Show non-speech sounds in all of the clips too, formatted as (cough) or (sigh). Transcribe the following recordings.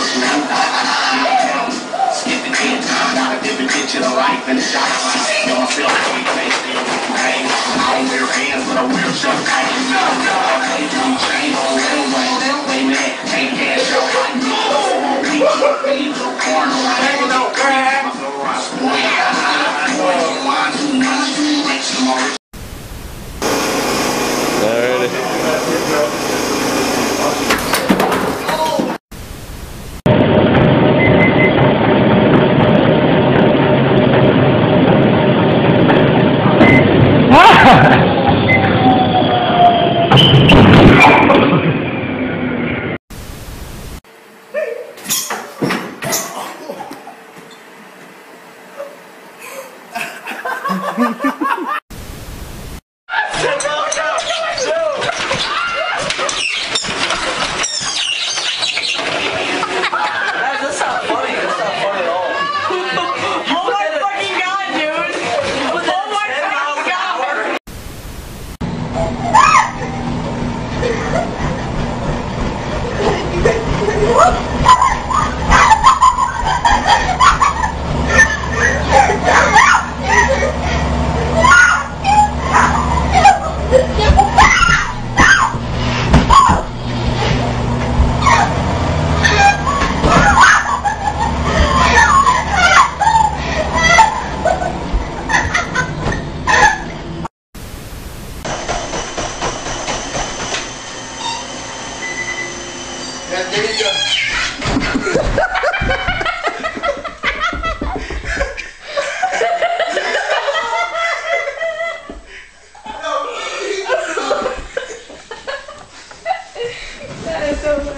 The kid, got a different picture of life the feel like we pain. I don't wear hands, but I wear.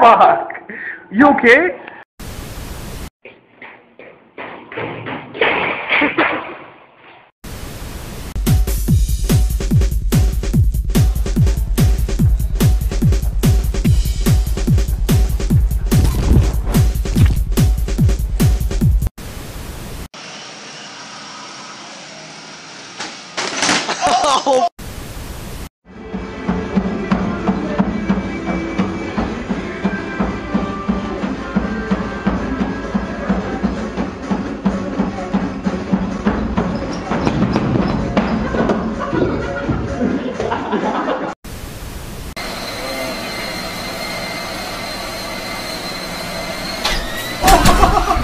Fuck! You okay? (laughs) Oh,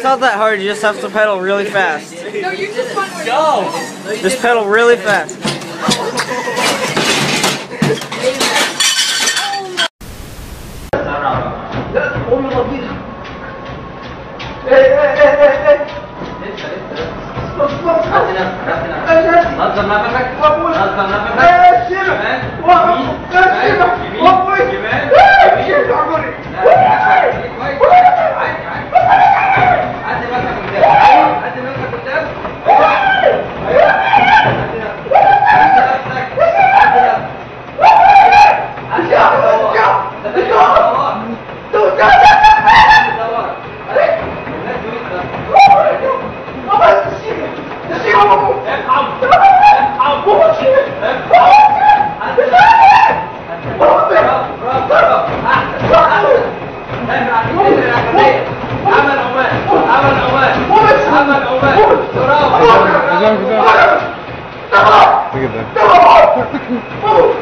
It's not that hard, you just have to pedal really fast. No, you just went where Go! Just pedal really fast. Look at that.